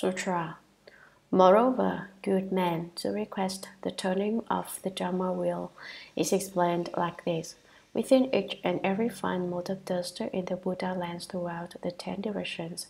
Sutra. Moreover, good men, to request the turning of the Dharma wheel is explained like this. Within each and every fine mote of dust in the Buddha lands throughout the ten directions,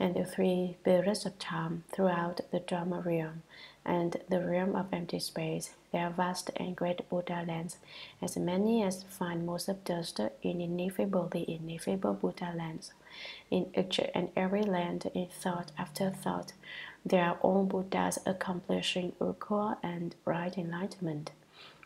and the three periods of time throughout the Dharma realm, and the realm of empty space, there are vast and great Buddha lands, as many as fine of dust in ineffably ineffable Buddha lands. In each and every land, in thought after thought, there are all Buddhas accomplishing equal and right enlightenment.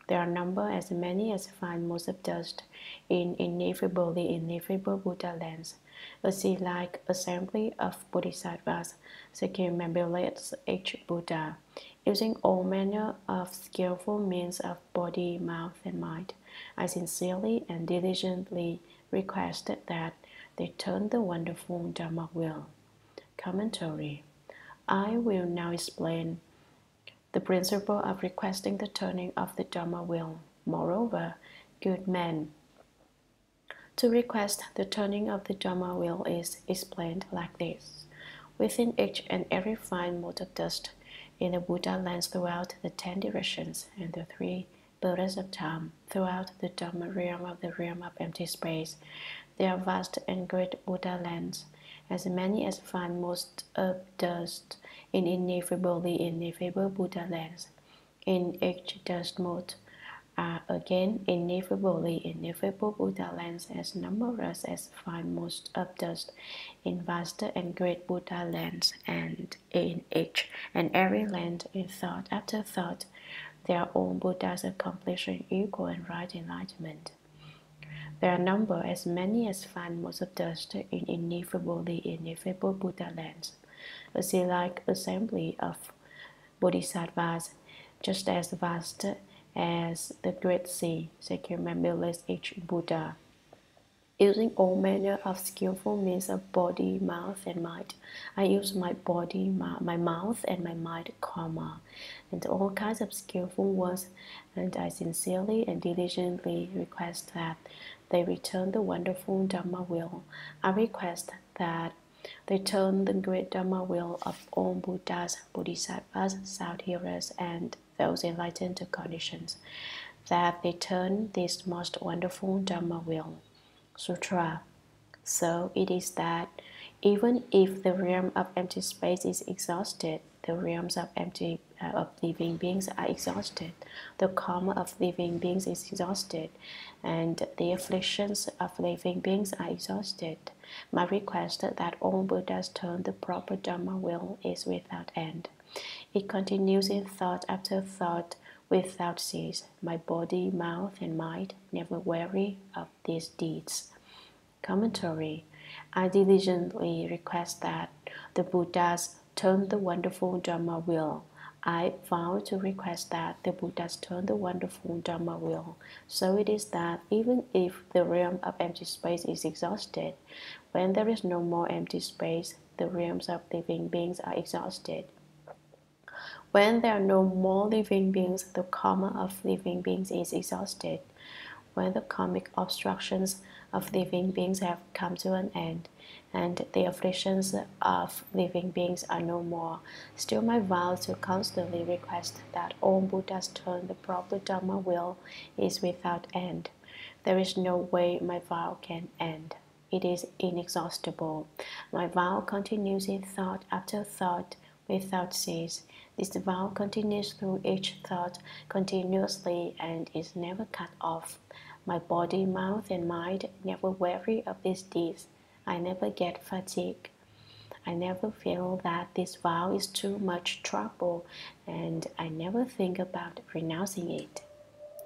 There are number as many as motes of dust in ineffably ineffable Buddha lands. A sea-like assembly of bodhisattvas circumambulates each Buddha, using all manner of skillful means of body, mouth, and mind. I sincerely and diligently request that they turn the wonderful Dharma wheel. Commentary I will now explain the principle of requesting the turning of the Dharma wheel. Moreover, good men. To request the turning of the Dharma wheel is explained like this. Within each and every fine mote of dust in the Buddha lands throughout the ten directions and the three periods of time throughout the Dharma realm of the realm of empty space, there are vast and great Buddha lands as many as find most of dust in ineffable Buddha lands. In each dust mote are again ineffably ineffable Buddha lands as numerous as find most of dust in vast and great Buddha lands, and in each and every land in thought after thought, their own Buddhas accomplishing equal and right enlightenment. There are number as many as fine motes of dust in ineffably ineffable Buddha lands, a sea-like assembly of bodhisattvas, just as vast as the great sea, circumambulates each Buddha. Using all manner of skillful means of body, mouth, and mind, I use my body, my, my mouth, and my mind, karma, and all kinds of skillful words, and I sincerely and diligently request that they return the wonderful Dharma wheel. I request that they turn the great Dharma wheel of all Buddhas, Bodhisattvas, sound hearers, and those enlightened to conditions, that they turn this most wonderful Dharma wheel. Sutra. So it is that even if the realm of empty space is exhausted, the realms of empty of living beings are exhausted, the karma of living beings is exhausted, and the afflictions of living beings are exhausted. My request that all Buddhas turn the proper Dharma wheel is without end. It continues in thought after thought without cease. My body, mouth, and mind never weary of these deeds. Commentary I diligently request that the Buddhas turn the wonderful Dharma wheel. I vow to request that the Buddhas turn the wonderful Dharma wheel. So it is that even if the realm of empty space is exhausted, when there is no more empty space, the realms of living beings are exhausted. When there are no more living beings, the karma of living beings is exhausted. When the karmic obstructions of living beings have come to an end, and the afflictions of living beings are no more. Still, my vow to constantly request that all Buddhas turn the proper Dharma wheel is without end. There is no way my vow can end. It is inexhaustible. My vow continues in thought after thought without cease. This vow continues through each thought continuously and is never cut off. My body, mouth, and mind never weary of these deeds. I never get fatigued. I never feel that this vow is too much trouble, and I never think about renouncing it.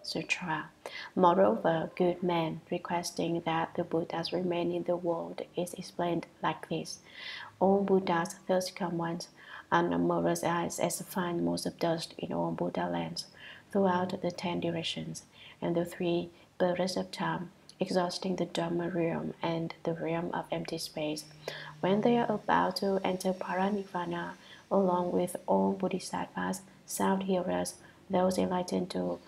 Sutra. Moreover, good men requesting that the Buddhas remain in the world is explained like this. All Buddhas, thus come ones, are numerous as, as fine motes of dust in all Buddha lands, throughout the ten directions, and the three of time exhausting the Dharma realm and the realm of empty space. When they are about to enter Paranirvana, along with all bodhisattvas, sound hearers, those enlightened to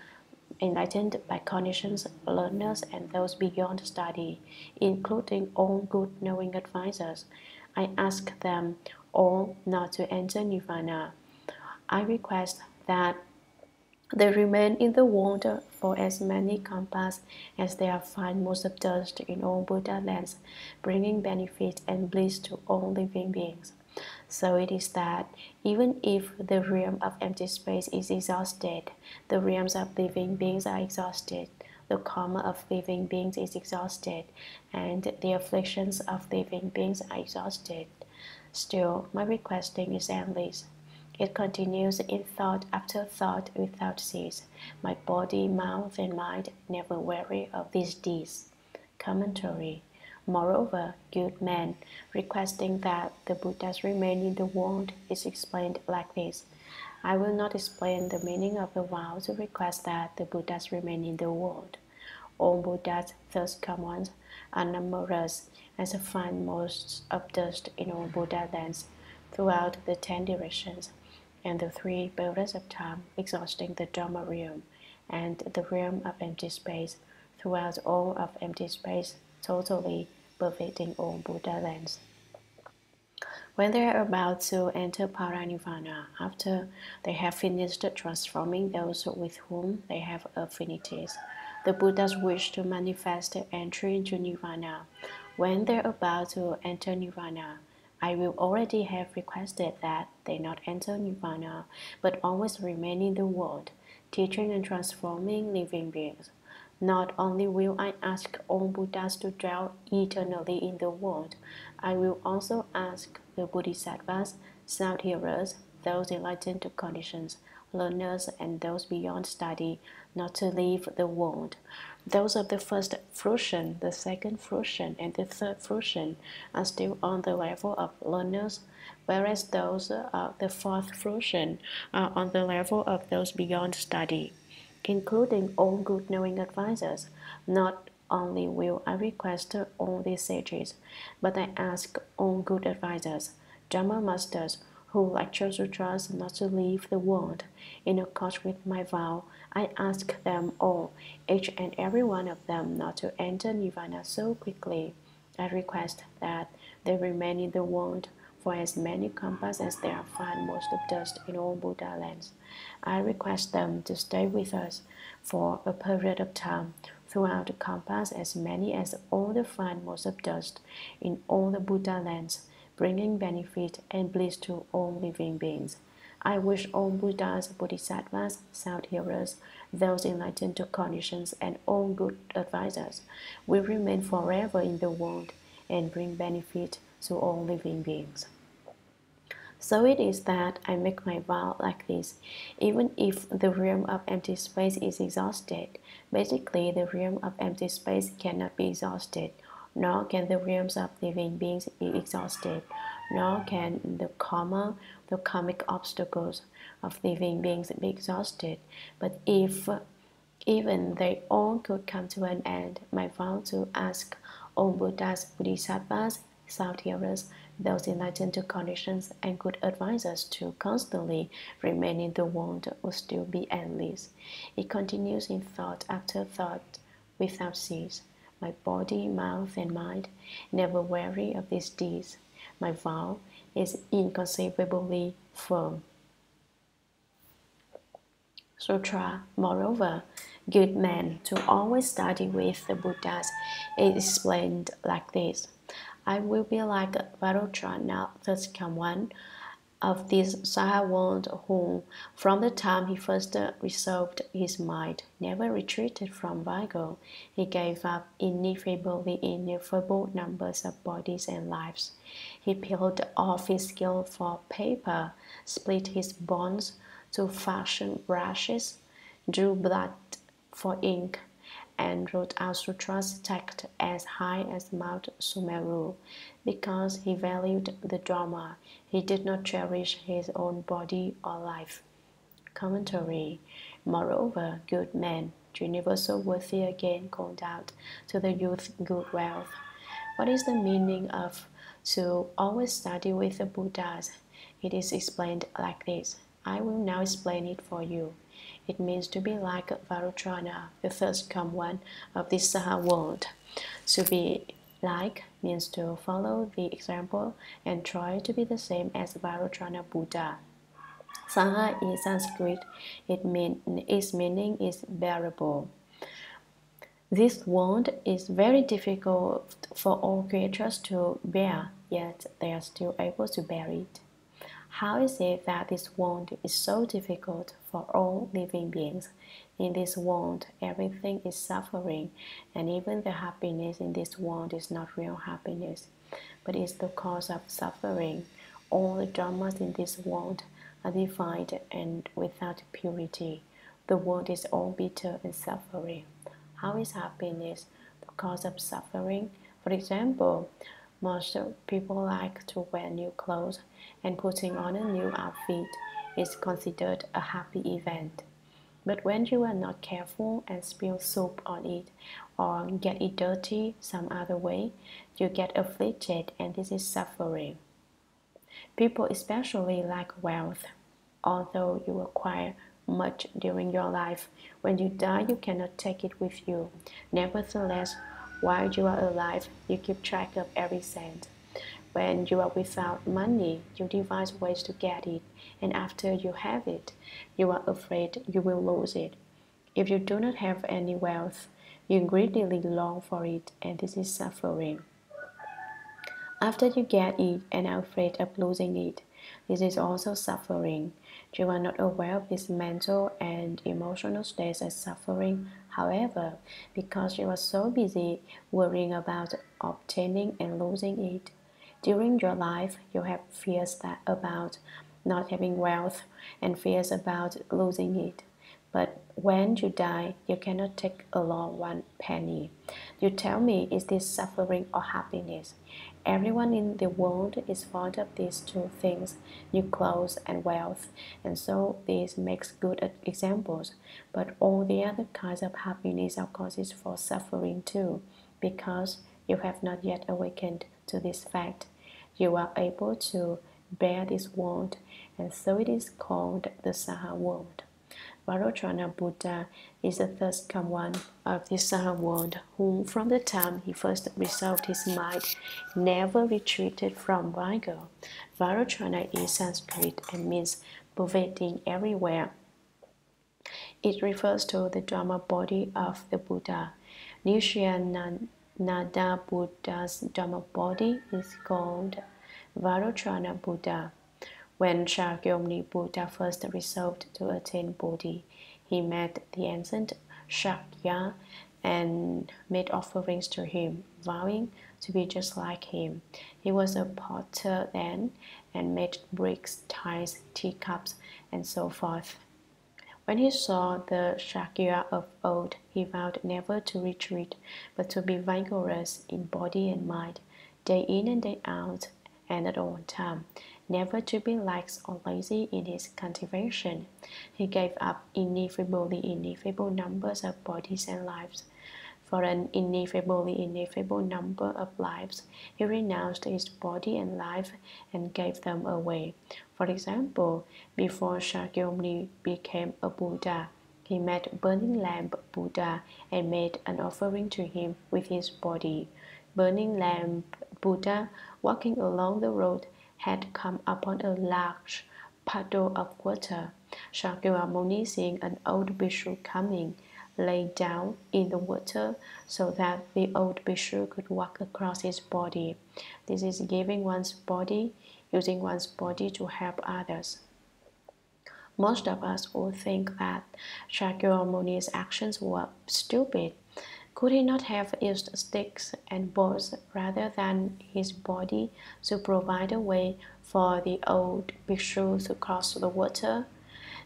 enlightened by conditions, learners, and those beyond study, including all good knowing advisors, I ask them all not to enter nirvana. I request that they remain in the world for as many kalpas as they are motes of dust in all Buddha lands, bringing benefit and bliss to all living beings. So it is that even if the realm of empty space is exhausted, the realms of living beings are exhausted, the karma of living beings is exhausted, and the afflictions of living beings are exhausted. Still, my requesting is endless. It continues in thought after thought without cease. My body, mouth, and mind never weary of these deeds. Commentary. Moreover, good man, requesting that the Buddhas remain in the world is explained like this. I will not explain the meaning of the vow to request that the Buddhas remain in the world. All Buddhas, thus come ones, are numerous as the fine motes of dust in all Buddha lands throughout the ten directions and the three periods of time exhausting the Dharma realm and the realm of empty space throughout all of empty space, totally pervading all Buddha lands. When they are about to enter Paranirvana, after they have finished transforming those with whom they have affinities, the Buddhas wish to manifest entry into Nirvana. When they're about to enter Nirvana, I will already have requested that they not enter nirvana, but always remain in the world, teaching and transforming living beings. Not only will I ask all Buddhas to dwell eternally in the world, I will also ask the Bodhisattvas, sound hearers, those enlightened to conditions, learners, and those beyond study not to leave the world. Those of the first fruition, the second fruition, and the third fruition are still on the level of learners, whereas those of the fourth fruition are on the level of those beyond study, including all good knowing advisors. Not only will I request all these sages, but I ask all good advisors, Dharma masters, who lecture sutras not to leave the world. In accord with my vow, I ask them all, each and every one of them, not to enter nirvana so quickly. I request that they remain in the world for as many kalpas as there are fine motes of dust in all Buddha lands. I request them to stay with us for a period of time throughout the kalpas as many as all the fine motes of dust in all the Buddha lands bringing benefit and bliss to all living beings. I wish all Buddhas, Bodhisattvas, sound hearers, those enlightened to conditions, and all good advisors will remain forever in the world and bring benefit to all living beings. So it is that I make my vow like this. Even if the realm of empty space is exhausted, basically the realm of empty space cannot be exhausted nor can the realms of living beings be exhausted, nor can the karma, the karmic obstacles of living beings be exhausted. But if even they all could come to an end, my vow to ask all Buddhas, Bodhisattvas, sound hearers, those enlightened to conditions, and good advisors to constantly remain in the world will still be endless. It continues in thought after thought without cease my body, mouth, and mind, never weary of these deeds. My vow is inconceivably firm. Sutra, moreover, good men to always study with the Buddhas is explained like this. I will be like Vairochana, thus come one, of this Sahaja who, from the time he first resolved his mind, never retreated from vigor. He gave up ineffably ineffable numbers of bodies and lives. He peeled off his skill for paper, split his bonds to fashion brushes, drew blood for ink, and wrote out sutras text as high as Mount Sumeru. Because he valued the Dharma, he did not cherish his own body or life. Commentary Moreover, good men, universal worthy again called out to the youth good wealth. What is the meaning of to always study with the Buddhas? It is explained like this. I will now explain it for you. It means to be like Vairochana, the first come one of this Saha world, to be Like means to follow the example and try to be the same as Vairochana Buddha. Saha in Sanskrit, it mean, its meaning is bearable. This wound is very difficult for all creatures to bear, yet they are still able to bear it. How is it that this world is so difficult for all living beings? In this world, everything is suffering, and even the happiness in this world is not real happiness, but is the cause of suffering. All the dharmas in this world are defined and without purity. The world is all bitter and suffering. How is happiness the cause of suffering? For example, most people like to wear new clothes, and putting on a new outfit is considered a happy event. But when you are not careful and spill soup on it or get it dirty some other way, you get afflicted and this is suffering. People especially like wealth. Although you acquire much during your life, when you die you cannot take it with you. Nevertheless, while you are alive, you keep track of every cent. When you are without money, you devise ways to get it, and after you have it, you are afraid you will lose it. If you do not have any wealth, you greedily long for it, and this is suffering. After you get it and are afraid of losing it, this is also suffering. You are not aware of this mental and emotional states as suffering, however, because you are so busy worrying about obtaining and losing it. During your life, you have fears that about not having wealth and fears about losing it. But when you die, you cannot take along one penny. You tell me, is this suffering or happiness? Everyone in the world is fond of these two things, new clothes and wealth, and so this makes good examples. But all the other kinds of happiness are causes for suffering too, because you have not yet awakened to this fact you are able to bear this world, and so it is called the Saha world. Vairochana Buddha is the first come one of the Saha world, whom from the time he first resolved his mind never retreated from vigor. Vairochana is Sanskrit and means pervading everywhere. It refers to the Dharma body of the Buddha. Nishyananda Buddha's Dharma body is called Vairochana Buddha. When Shakyamuni Buddha first resolved to attain Bodhi, he met the ancient Shakya and made offerings to him, vowing to be just like him. He was a potter then and made bricks, ties, teacups, and so forth. When he saw the Shakya of old, he vowed never to retreat, but to be vigorous in body and mind, day in and day out, and at all time, never to be lax or lazy in his cultivation. He gave up ineffably ineffable numbers of bodies and lives. For an ineffably ineffable number of lives, he renounced his body and life and gave them away. For example, before Shakyamuni became a Buddha, he met Burning Lamp Buddha and made an offering to him with his body. Burning Lamp Buddha, walking along the road, had come upon a large puddle of water. Shakyamuni, seeing an old bhikshu coming, lay down in the water so that the old bhikshu could walk across his body. This is giving one's body using one's body to help others. Most of us would think that Shakyamuni's actions were stupid. Could he not have used sticks and boards rather than his body to provide a way for the old bhikshu to cross the water?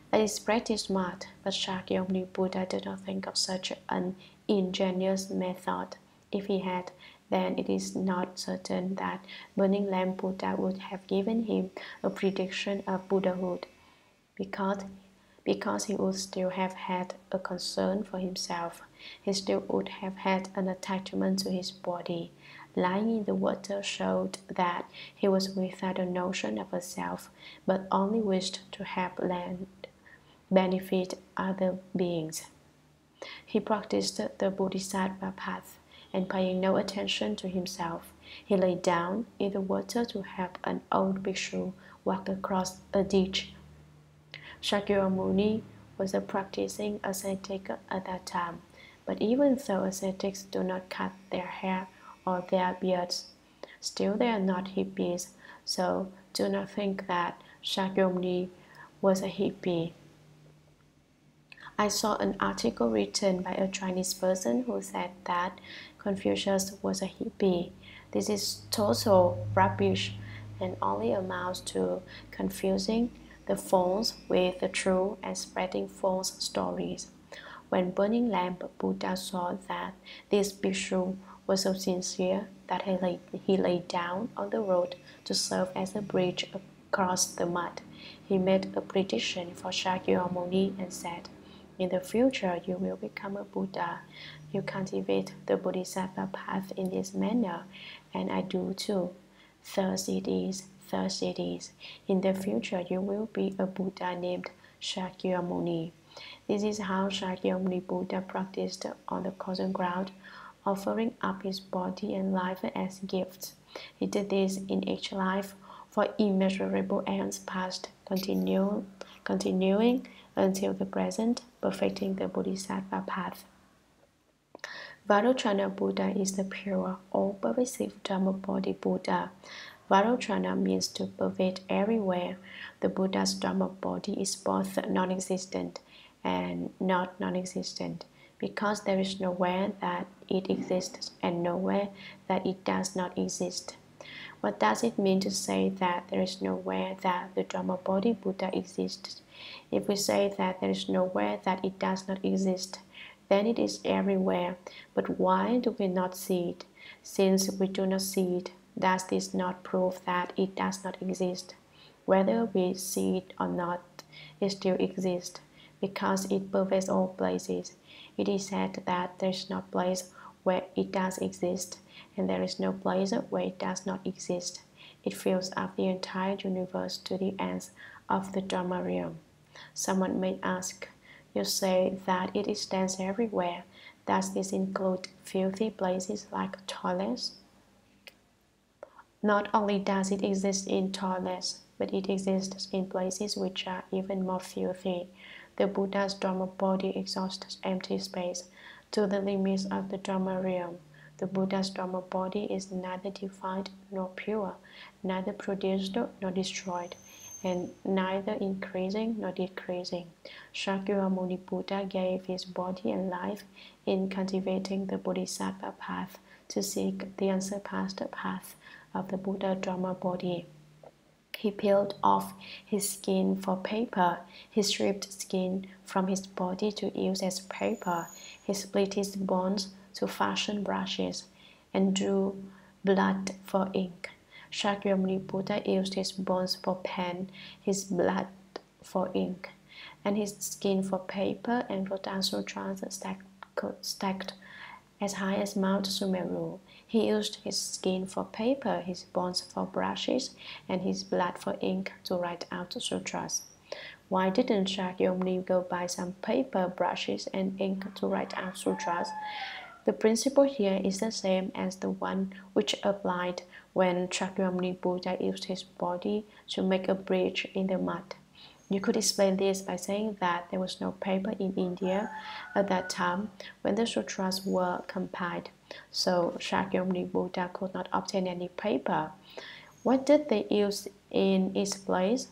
That is pretty smart, but Shakyamuni Buddha did not think of such an ingenious method. If he had, then it is not certain that Burning Lamp Buddha uh, would have given him a prediction of Buddhahood, because, because he would still have had a concern for himself. He still would have had an attachment to his body. Lying in the water showed that he was without a notion of a self, but only wished to help land benefit other beings. He practiced the Bodhisattva path and paying no attention to himself, he lay down in the water to help an old bhikshu walk across a ditch. Shakyamuni was a practicing ascetic at that time, but even though ascetics do not cut their hair or their beards, still they are not hippies, so do not think that Shakyamuni was a hippie. I saw an article written by a Chinese person who said that Confucius was a hippie. This is total rubbish and only amounts to confusing the false with the true and spreading false stories. When Burning Lamp Buddha saw that this bhikshu was so sincere that he lay, he lay down on the road to serve as a bridge across the mud. He made a prediction for Shakyamuni and said, In the future, you will become a Buddha. You cultivate the Bodhisattva path in this manner, and I do too. Thus it is, is. In the future, you will be a Buddha named Shakyamuni. This is how Shakyamuni Buddha practiced on the causal ground, offering up his body and life as gifts. He did this in each life for immeasurable aeons past, continue, continuing until the present, perfecting the Bodhisattva path. Vairochana Buddha is the pure, all-pervasive Dharma body Buddha. Vairochana means to pervade everywhere. The Buddha's Dharma body is both non-existent and not non-existent because there is nowhere that it exists and nowhere that it does not exist. What does it mean to say that there is nowhere that the Dharma body Buddha exists? If we say that there is nowhere that it does not exist, then it is everywhere. But why do we not see it? Since we do not see it, does this not prove that it does not exist? Whether we see it or not, it still exists because it pervades all places. It is said that there is no place where it does exist, and there is no place where it does not exist. It fills up the entire universe to the ends of the Dharma realm. Someone may ask, You say that it extends everywhere. Does this include filthy places like toilets? Not only does it exist in toilets, but it exists in places which are even more filthy. The Buddha's Dharma body exhausts empty space to the limits of the Dharma realm. The Buddha's Dharma body is neither defined nor pure, neither produced nor destroyed, and neither increasing nor decreasing. Shakyamuni Buddha gave his body and life in cultivating the Bodhisattva path to seek the unsurpassed path of the Buddha Dharma body. He peeled off his skin for paper. He stripped skin from his body to use as paper. He split his bones to fashion brushes and drew blood for ink. Shakyamuni Buddha used his bones for pen, his blood for ink, and his skin for paper and wrote down sutras stacked, stacked as high as Mount Sumeru. He used his skin for paper, his bones for brushes, and his blood for ink to write out sutras. Why didn't Shakyamuni go buy some paper, brushes, and ink to write out sutras? The principle here is the same as the one which applied when Shakyamuni Buddha used his body to make a bridge in the mud. You could explain this by saying that there was no paper in India at that time when the sutras were compiled, so Shakyamuni Buddha could not obtain any paper. What did they use in its place?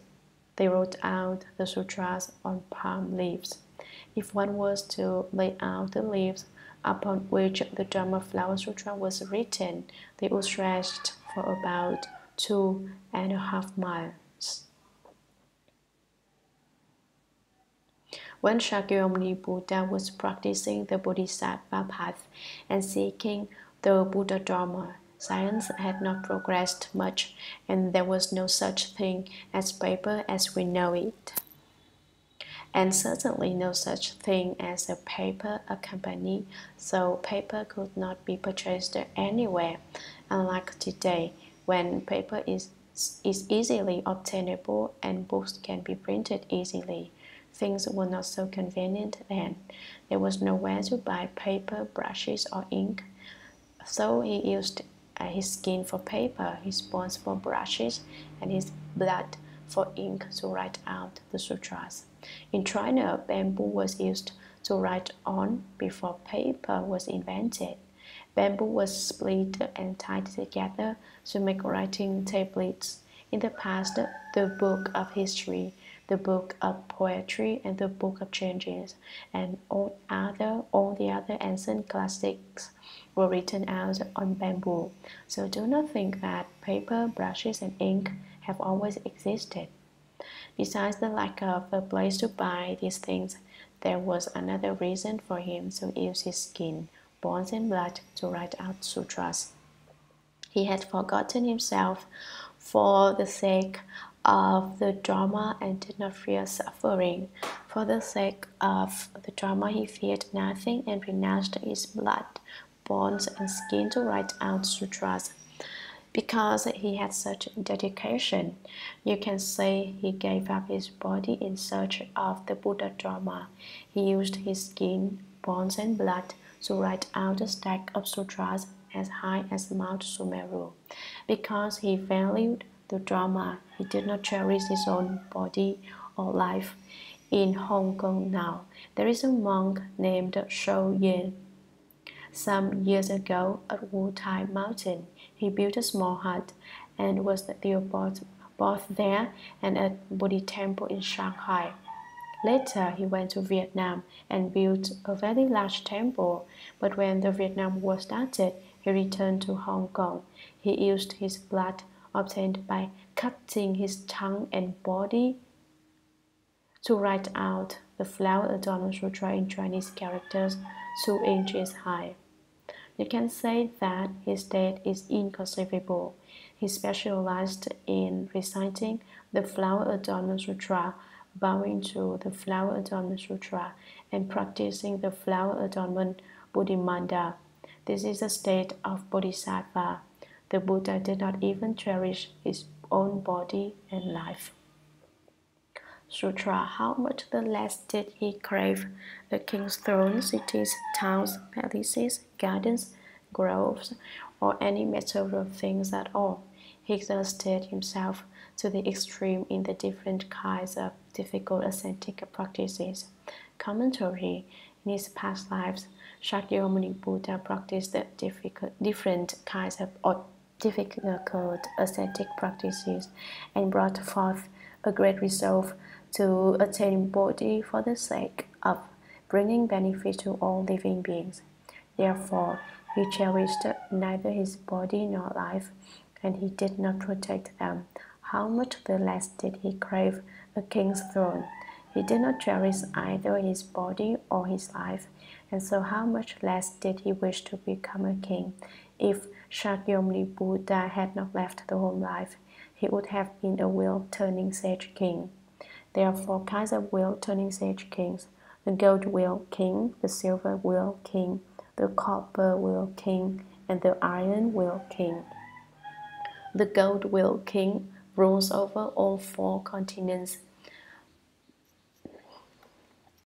They wrote out the sutras on palm leaves. If one was to lay out the leaves upon which the Dharma Flower Sutra was written, they would stretch for about two and a half miles. When Shakyamuni Buddha was practicing the Bodhisattva path and seeking the Buddha Dharma, science had not progressed much, and there was no such thing as paper as we know it. And certainly no such thing as a paper company, so paper could not be purchased anywhere, unlike today, when paper is, is easily obtainable and books can be printed easily. Things were not so convenient then. There was nowhere to buy paper, brushes, or ink. So he used uh, his skin for paper, his bones for brushes, and his blood for ink to write out the sutras. In China, bamboo was used to write on before paper was invented. Bamboo was split and tied together to make writing tablets. In the past, the book of history, the book of poetry, and the book of changes, and all other all the other ancient classics were written out on bamboo. So do not think that paper, brushes, and ink have always existed. Besides the lack of a place to buy these things, there was another reason for him to use his skin bones and blood to write out sutras. He had forgotten himself for the sake of the Dharma and did not fear suffering. For the sake of the Dharma, he feared nothing and renounced his blood, bones, and skin to write out sutras. Because he had such dedication, you can say he gave up his body in search of the Buddha Dharma. He used his skin, bones, and blood to write out a stack of sutras as high as Mount Sumeru. Because he valued the Dharma. he did not cherish his own body or life. In Hong Kong now, there is a monk named Shou Yin. Some years ago at Wu Tai Mountain, he built a small hut and was the both, both there and at Bodhi Temple in Shanghai. Later, he went to Vietnam and built a very large temple, but when the Vietnam War started, he returned to Hong Kong. He used his blood obtained by cutting his tongue and body to write out the flower adornment sutra in Chinese characters two inches high. You can say that his death is inconceivable. He specialized in reciting the flower adornment sutra bowing to the Flower Adornment Sutra and practicing the Flower Adornment Bodhimanda. This is a state of Bodhisattva. The Buddha did not even cherish his own body and life. Sutra How much the less did he crave the king's throne, cities, towns, palaces, gardens, groves, or any material things at all. He exhausted himself to the extreme in the different kinds of difficult ascetic practices. Commentary In his past lives, Shakyamuni Buddha practiced different kinds of difficult uh, ascetic practices and brought forth a great resolve to attain Bodhi for the sake of bringing benefit to all living beings. Therefore, he cherished neither his body nor life, and he did not protect them how much the less did he crave a king's throne. He did not cherish either his body or his life, and so how much less did he wish to become a king. If Shakyamuni Buddha had not left the home life, he would have been a wheel-turning sage king. There are four kinds of wheel-turning sage kings the gold wheel king, the silver wheel king, the copper wheel king, and the iron wheel king. The gold wheel king rules over all four continents